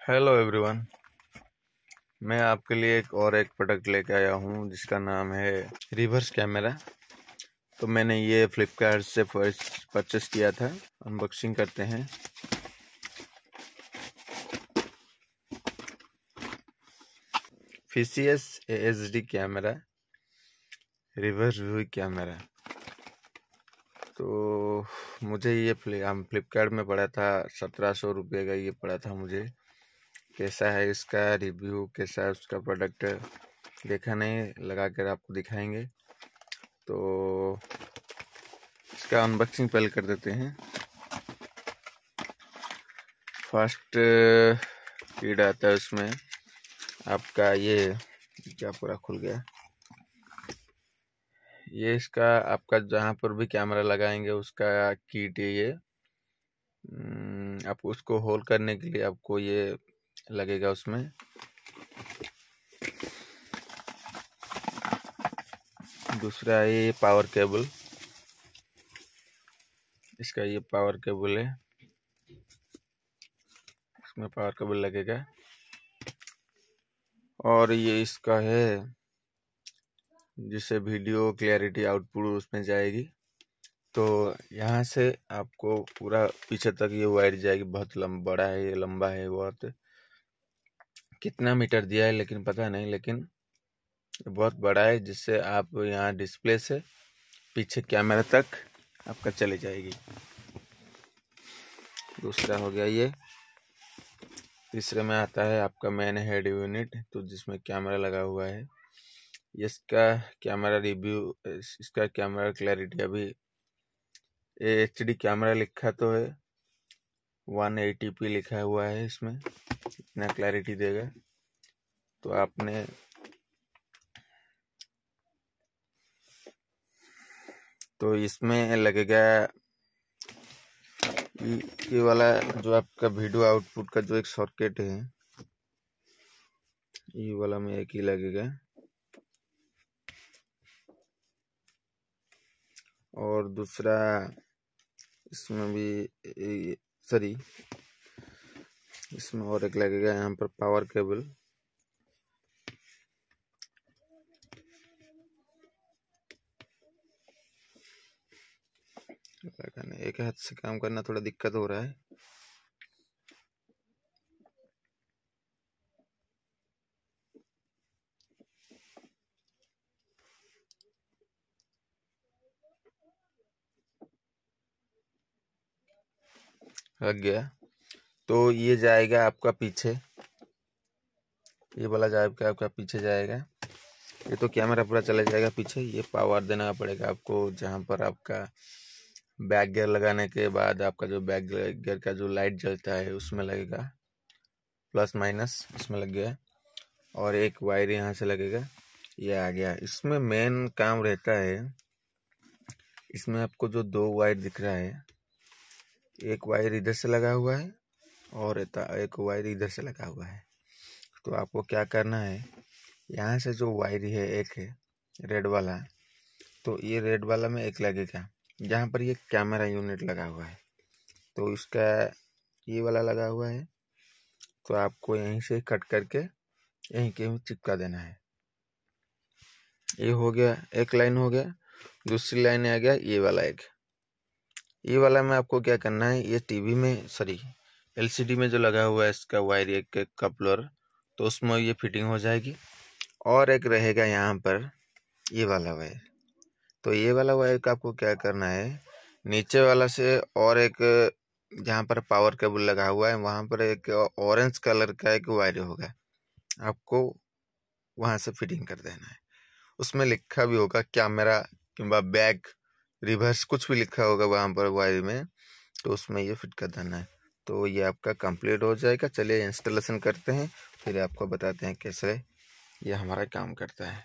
Hello everyone मैं आपके लिए एक और एक प्रोडक्ट लेके आया हूँ, जिसका नाम है रिवर्स कैमरा तो मैंने ये फ्लिपकार्ट से परचेस किया था। अनबॉक्सिंग करते हैं। फीसीएस H D camera reverse view camera तो मुझे ये फ्लिपकार्ट में पड़ा था, सत्रह सौ रुपये का ये पड़ा था मुझे। कैसा है इसका रिव्यू कैसा है उसका प्रोडक्ट देखा नहीं लगा कर आपको दिखाएँगे। तो इसका अनबॉक्सिंग पहले कर देते हैं। फ़र्स्ट कीड आता है उसमें। आपका ये क्या पूरा खुल गया? ये इसका आपका जहाँ पर भी कैमरा लगाएँगे उसका कीट है ये। हम्म, आप उसको होल्ड करने के लिए आपको ये लगेगा उसमें। दूसरा ये पावर केबल इसका ये पावर केबल है। इसमें पावर केबल लगेगा। और ये इसका है, जिससे वीडियो क्लैरिटी आउटपुट उसमें जाएगी। तो यहाँ से आपको पूरा पीछे तक ये वायर जाएगी। बहुत लंबा, बड़ा है, ये लंबा है, बहुत। कितना मीटर दिया है, लेकिन पता नहीं, लेकिन बहुत बड़ा है, जिससे आप यहाँ डिस्प्ले से पीछे कैमरा तक आपका चले जाएगी। दूसरा हो गया ये। तीसरे में आता है आपका मैन हेड यूनिट तो जिसमें कैमरा लगा हुआ है। इसका कैमरा रिव्यू इसका कैमरा क्लैरिटी अभी एच डी कैमरा लिखा तो है। वन एटी पी लिखा हुआ है इसमें। इतना क्लैरिटी देगा तो आपने तो इसमें लगेगा ये वाला जो आपका वीडियो आउटपुट का जो एक सर्किट है, ये वाला में एक ही लगेगा और दूसरा, इसमें भी सॉरी इसमें और एक लगेगा यहाँ पर पावर केबल एक हाथ से काम करना थोड़ा दिक्कत हो रहा है। लग गया। तो ये जाएगा आपका पीछे। ये वाला जाएगा आपका पीछे जाएगा। ये तो कैमरा पूरा चला जाएगा पीछे। ये पावर देना पड़ेगा आपको जहाँ पर आपका बैक गियर लगाने के बाद आपका जो बैक गियर का जो लाइट जलता है, उसमें लगेगा। प्लस माइनस इसमें लग गया। और एक वायर यहाँ से लगेगा। ये आ गया। इसमें मेन काम रहता है, इसमें आपको जो दो वायर दिख रहा है, एक वायर इधर से लगा हुआ है और एक वायर इधर से लगा हुआ है। तो आपको क्या करना है, यहाँ से जो वायर है, एक है रेड वाला तो ये रेड वाला में एक लगेगा। जहाँ पर ये कैमरा यूनिट लगा हुआ है तो इसका ये वाला लगा हुआ है तो आपको यहीं से कट करके यहीं के चिपका देना है। ये हो गया, एक लाइन हो गया, दूसरी लाइन आ गया, ये वाला एक। ये वाला में आपको क्या करना है, ये टीवी में, सॉरी एलसीडी में जो लगा हुआ है इसका वायर एक कपलर तो उसमें ये फिटिंग हो जाएगी। और एक रहेगा यहाँ पर ये वाला वायर। तो ये वाला वायर का आपको क्या करना है, नीचे वाला से और एक जहाँ पर पावर केबल लगा हुआ है, वहाँ पर एक ऑरेंज कलर का एक वायर होगा। आपको वहाँ से फिटिंग कर देना है। उसमें लिखा भी होगा कैमरा किंवा बैक, रिवर्स कुछ भी लिखा होगा वहाँ पर वायर में तो उसमें ये फिट कर देना है। तो ये आपका कंप्लीट हो जाएगा। चलिए इंस्टॉलेशन करते हैं, फिर आपको बताते हैं कैसे ये हमारा काम करता है।